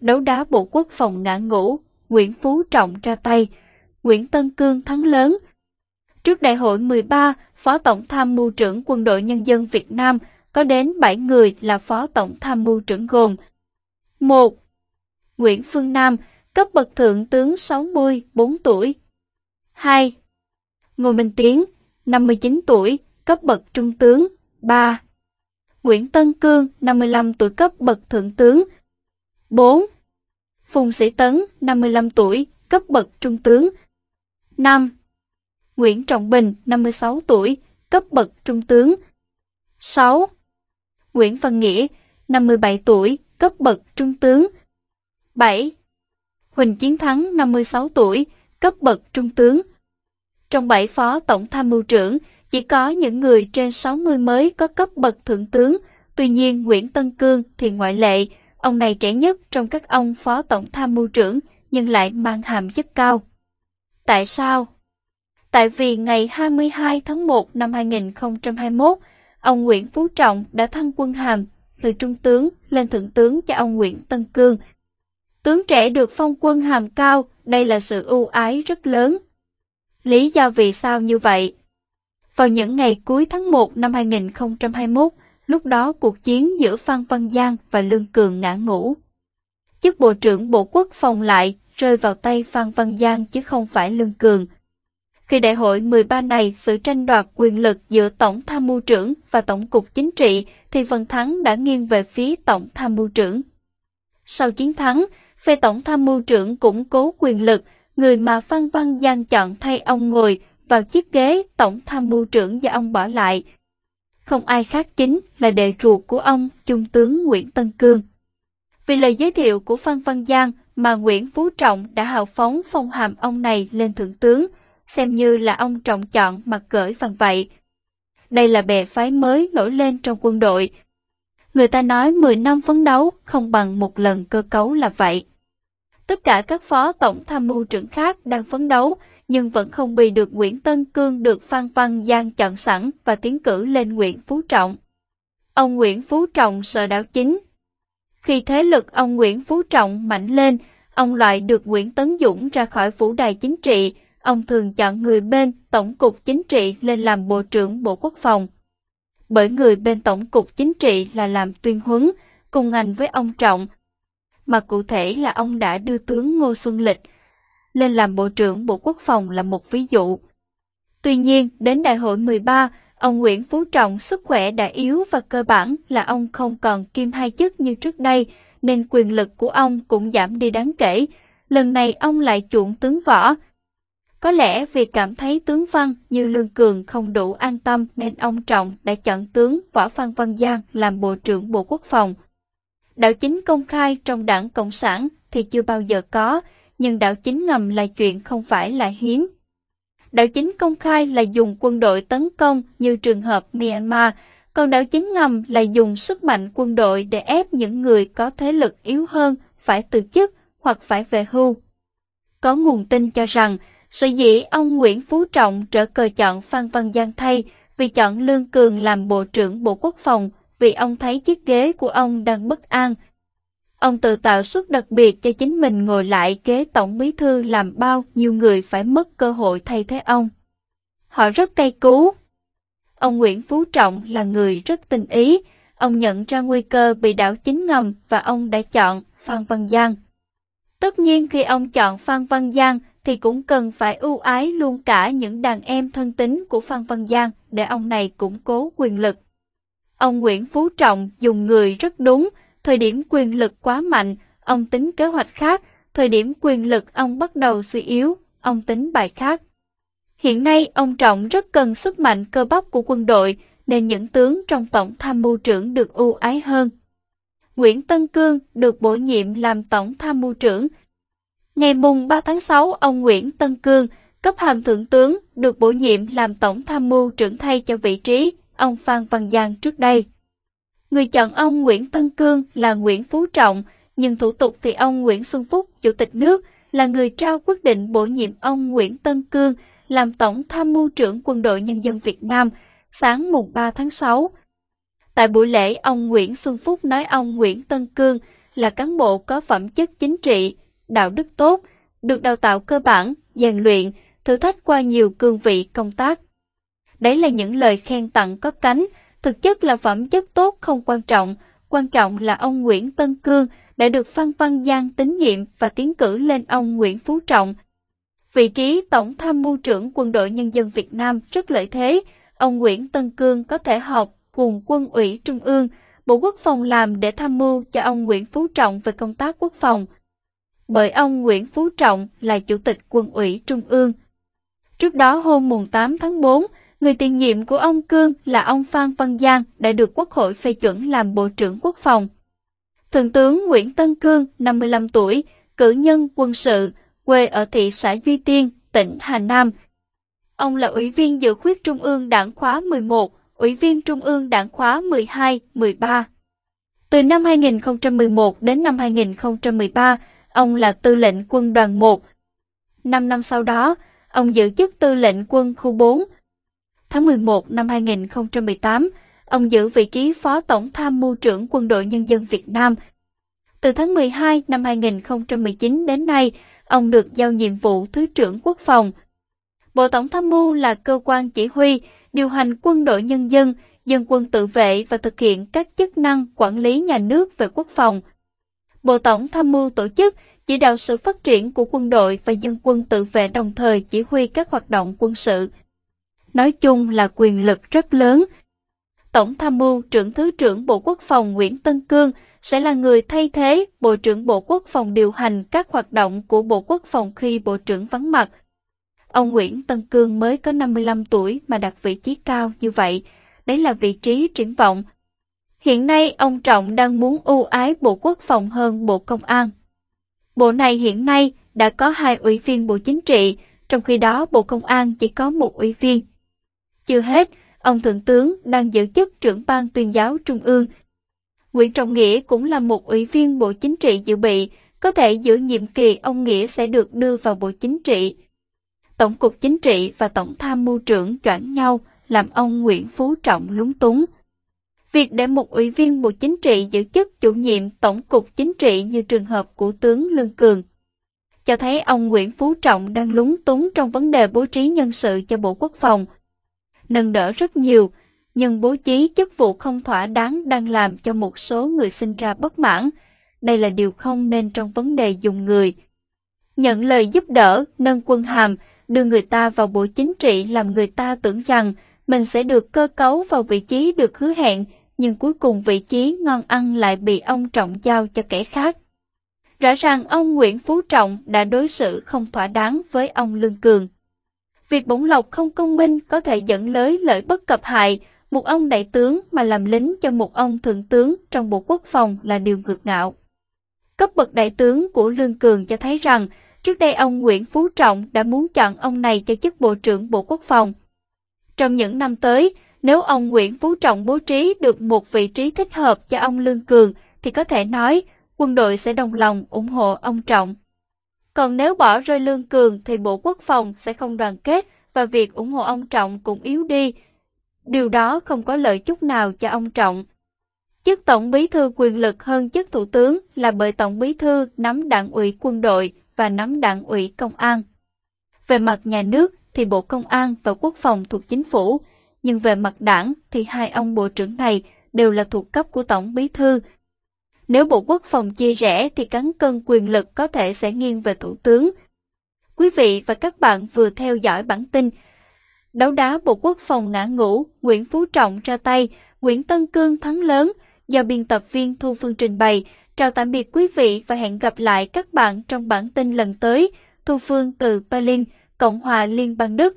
đấu đá Bộ Quốc phòng ngã ngũ, Nguyễn Phú Trọng ra tay, Nguyễn Tân Cương thắng lớn. Trước đại hội 13, Phó Tổng Tham mưu trưởng Quân đội Nhân dân Việt Nam có đến 7 người là Phó Tổng Tham mưu trưởng gồm 1. Nguyễn Phương Nam, cấp bậc thượng tướng 64 tuổi. 2. Ngô Minh Tiến, 59 tuổi, cấp bậc trung tướng. 3. Nguyễn Tân Cương, 55 tuổi cấp bậc thượng tướng. 4. Phùng Sĩ Tấn, 55 tuổi, cấp bậc trung tướng. 5. Nguyễn Trọng Bình, 56 tuổi, cấp bậc trung tướng. 6. Nguyễn Văn Nghĩa, 57 tuổi, cấp bậc trung tướng. 7. Huỳnh Chiến Thắng, 56 tuổi, cấp bậc trung tướng. Trong 7 phó tổng tham mưu trưởng, chỉ có những người trên 60 mới có cấp bậc thượng tướng, tuy nhiên Nguyễn Tân Cương thì ngoại lệ, ông này trẻ nhất trong các ông phó tổng tham mưu trưởng nhưng lại mang hàm rất cao. Tại sao? Tại vì ngày 22 tháng 1 năm 2021, ông Nguyễn Phú Trọng đã thăng quân hàm từ trung tướng lên thượng tướng cho ông Nguyễn Tân Cương. Tướng trẻ được phong quân hàm cao, đây là sự ưu ái rất lớn. Lý do vì sao như vậy? Vào những ngày cuối tháng 1 năm 2021, lúc đó cuộc chiến giữa Phan Văn Giang và Lương Cường ngã ngũ. Chức Bộ trưởng Bộ Quốc phòng lại rơi vào tay Phan Văn Giang chứ không phải Lương Cường. Khi đại hội 13 này sự tranh đoạt quyền lực giữa Tổng Tham mưu trưởng và Tổng cục Chính trị thì phần thắng đã nghiêng về phía Tổng Tham mưu trưởng. Sau chiến thắng, phe Tổng Tham mưu trưởng củng cố quyền lực, người mà Phan Văn Giang chọn thay ông ngồi vào chiếc ghế Tổng Tham mưu trưởng do ông bỏ lại. Không ai khác chính là đệ ruột của ông, Trung tướng Nguyễn Tân Cương. Vì lời giới thiệu của Phan Văn Giang mà Nguyễn Phú Trọng đã hào phóng phong hàm ông này lên thượng tướng, xem như là ông trọng chọn mặt cởi vàng vậy. Đây là bè phái mới nổi lên trong quân đội. Người ta nói 10 năm phấn đấu không bằng một lần cơ cấu là vậy. Tất cả các phó tổng tham mưu trưởng khác đang phấn đấu, nhưng vẫn không bị được Nguyễn Tân Cương được Phan Văn Giang chọn sẵn và tiến cử lên Nguyễn Phú Trọng. Ông Nguyễn Phú Trọng sợ đảo chính. Khi thế lực ông Nguyễn Phú Trọng mạnh lên, ông loại được Nguyễn Tấn Dũng ra khỏi phủ đài chính trị, ông thường chọn người bên Tổng cục Chính trị lên làm Bộ trưởng Bộ Quốc phòng. Bởi người bên Tổng cục Chính trị là làm tuyên huấn, cùng ngành với ông Trọng, mà cụ thể là ông đã đưa tướng Ngô Xuân Lịch lên làm Bộ trưởng Bộ Quốc phòng là một ví dụ. Tuy nhiên, đến đại hội 13, ông Nguyễn Phú Trọng sức khỏe đã yếu và cơ bản là ông không còn kim hai chức như trước đây, nên quyền lực của ông cũng giảm đi đáng kể. Lần này ông lại chuộng tướng võ. Có lẽ vì cảm thấy tướng Văn như Lương Cường không đủ an tâm nên ông Trọng đã chọn tướng Võ Phan Văn Giang làm Bộ trưởng Bộ Quốc phòng. Đạo chính công khai trong đảng Cộng sản thì chưa bao giờ có, nhưng đảo chính ngầm là chuyện không phải là hiếm. Đảo chính công khai là dùng quân đội tấn công như trường hợp Myanmar, còn đảo chính ngầm là dùng sức mạnh quân đội để ép những người có thế lực yếu hơn phải từ chức hoặc phải về hưu. Có nguồn tin cho rằng, sở dĩ ông Nguyễn Phú Trọng trở cờ chọn Phan Văn Giang thay vì chọn Lương Cường làm Bộ trưởng Bộ Quốc phòng vì ông thấy chiếc ghế của ông đang bất an. Ông tự tạo suất đặc biệt cho chính mình ngồi lại ghế tổng bí thư làm bao nhiêu người phải mất cơ hội thay thế ông. Họ rất cay cú. Ông Nguyễn Phú Trọng là người rất tinh ý, ông nhận ra nguy cơ bị đảo chính ngầm và ông đã chọn Phan Văn Giang. Tất nhiên khi ông chọn Phan Văn Giang thì cũng cần phải ưu ái luôn cả những đàn em thân tín của Phan Văn Giang để ông này củng cố quyền lực. Ông Nguyễn Phú Trọng dùng người rất đúng, thời điểm quyền lực quá mạnh, ông tính kế hoạch khác, thời điểm quyền lực ông bắt đầu suy yếu, ông tính bài khác. Hiện nay ông Trọng rất cần sức mạnh cơ bắp của quân đội, nên những tướng trong tổng tham mưu trưởng được ưu ái hơn. Nguyễn Tân Cương được bổ nhiệm làm tổng tham mưu trưởng. Ngày mùng 3 tháng 6, ông Nguyễn Tân Cương, cấp hàm thượng tướng, được bổ nhiệm làm tổng tham mưu trưởng thay cho vị trí ông Phan Văn Giang trước đây. Người chọn ông Nguyễn Tân Cương là Nguyễn Phú Trọng, nhưng thủ tục thì ông Nguyễn Xuân Phúc, Chủ tịch nước, là người trao quyết định bổ nhiệm ông Nguyễn Tân Cương làm Tổng Tham mưu trưởng Quân đội Nhân dân Việt Nam sáng mùng 3 tháng 6. Tại buổi lễ, ông Nguyễn Xuân Phúc nói ông Nguyễn Tân Cương là cán bộ có phẩm chất chính trị, đạo đức tốt, được đào tạo cơ bản, rèn luyện, thử thách qua nhiều cương vị công tác. Đấy là những lời khen tặng có cánh, thực chất là phẩm chất tốt không quan trọng, quan trọng là ông Nguyễn Tân Cương đã được Phan Văn Giang tín nhiệm và tiến cử lên ông Nguyễn Phú Trọng. Vị trí Tổng tham mưu trưởng Quân đội Nhân dân Việt Nam rất lợi thế, ông Nguyễn Tân Cương có thể họp cùng quân ủy Trung ương, Bộ Quốc phòng làm để tham mưu cho ông Nguyễn Phú Trọng về công tác quốc phòng. Bởi ông Nguyễn Phú Trọng là Chủ tịch quân ủy Trung ương. Trước đó hôm mùng 8 tháng 4, người tiền nhiệm của ông Cương là ông Phan Văn Giang đã được Quốc hội phê chuẩn làm Bộ trưởng Quốc phòng. Thượng tướng Nguyễn Tân Cương, 55 tuổi, cử nhân quân sự, quê ở thị xã Duy Tiên, tỉnh Hà Nam. Ông là Ủy viên dự khuyết Trung ương Đảng khóa 11, Ủy viên Trung ương Đảng khóa 12, 13. Từ năm 2011 đến năm 2013, ông là tư lệnh quân đoàn 1. Năm năm sau đó, ông giữ chức tư lệnh quân khu 4. Tháng 11 năm 2018, ông giữ vị trí Phó Tổng Tham mưu trưởng Quân đội Nhân dân Việt Nam. Từ tháng 12 năm 2019 đến nay, ông được giao nhiệm vụ Thứ trưởng Quốc phòng. Bộ Tổng Tham mưu là cơ quan chỉ huy, điều hành quân đội nhân dân, dân quân tự vệ và thực hiện các chức năng quản lý nhà nước về quốc phòng. Bộ Tổng Tham mưu tổ chức, chỉ đạo sự phát triển của quân đội và dân quân tự vệ đồng thời chỉ huy các hoạt động quân sự. Nói chung là quyền lực rất lớn. Tổng Tham mưu trưởng Thứ trưởng Bộ Quốc phòng Nguyễn Tân Cương sẽ là người thay thế Bộ trưởng Bộ Quốc phòng điều hành các hoạt động của Bộ Quốc phòng khi Bộ trưởng vắng mặt. Ông Nguyễn Tân Cương mới có 55 tuổi mà đặt vị trí cao như vậy, đấy là vị trí triển vọng. Hiện nay ông Trọng đang muốn ưu ái Bộ Quốc phòng hơn Bộ Công an. Bộ này hiện nay đã có hai ủy viên Bộ Chính trị, trong khi đó Bộ Công an chỉ có một ủy viên. Chưa hết, ông Thượng tướng đang giữ chức trưởng ban tuyên giáo Trung ương. Nguyễn Trọng Nghĩa cũng là một ủy viên Bộ Chính trị dự bị, có thể giữa nhiệm kỳ ông Nghĩa sẽ được đưa vào Bộ Chính trị. Tổng cục Chính trị và Tổng tham mưu trưởng choảng nhau làm ông Nguyễn Phú Trọng lúng túng. Việc để một ủy viên Bộ Chính trị giữ chức chủ nhiệm Tổng cục Chính trị như trường hợp của tướng Lương Cường cho thấy ông Nguyễn Phú Trọng đang lúng túng trong vấn đề bố trí nhân sự cho Bộ Quốc phòng. Nâng đỡ rất nhiều, nhưng bố trí chức vụ không thỏa đáng đang làm cho một số người sinh ra bất mãn. Đây là điều không nên trong vấn đề dùng người. Nhận lời giúp đỡ, nâng quân hàm, đưa người ta vào bộ chính trị làm người ta tưởng rằng mình sẽ được cơ cấu vào vị trí được hứa hẹn, nhưng cuối cùng vị trí ngon ăn lại bị ông Trọng giao cho kẻ khác. Rõ ràng ông Nguyễn Phú Trọng đã đối xử không thỏa đáng với ông Lương Cường. Việc bổng lộc không công minh có thể dẫn tới lợi bất cập hại, một ông đại tướng mà làm lính cho một ông thượng tướng trong Bộ Quốc phòng là điều ngược ngạo. Cấp bậc đại tướng của Lương Cường cho thấy rằng Trước đây ông Nguyễn Phú Trọng đã muốn chọn ông này cho chức Bộ trưởng Bộ Quốc phòng. Trong những năm tới, nếu ông Nguyễn Phú Trọng bố trí được một vị trí thích hợp cho ông Lương Cường, thì có thể nói quân đội sẽ đồng lòng ủng hộ ông Trọng. Còn nếu bỏ rơi Lương Cường thì Bộ Quốc phòng sẽ không đoàn kết và việc ủng hộ ông Trọng cũng yếu đi. Điều đó không có lợi chút nào cho ông Trọng. Chức Tổng Bí thư quyền lực hơn chức Thủ tướng là bởi Tổng Bí thư nắm đảng ủy quân đội và nắm đảng ủy công an. Về mặt nhà nước thì Bộ Công an và Quốc phòng thuộc chính phủ, nhưng về mặt đảng thì hai ông bộ trưởng này đều là thuộc cấp của Tổng Bí Thư. Nếu Bộ Quốc phòng chia rẽ thì cán cân quyền lực có thể sẽ nghiêng về Thủ tướng. Quý vị và các bạn vừa theo dõi bản tin Đấu đá Bộ Quốc phòng ngã ngũ, Nguyễn Phú Trọng ra tay, Nguyễn Tân Cương thắng lớn, do biên tập viên Thu Phương trình bày. Chào tạm biệt quý vị và hẹn gặp lại các bạn trong bản tin lần tới. Thu Phương từ Berlin, Cộng hòa Liên bang Đức.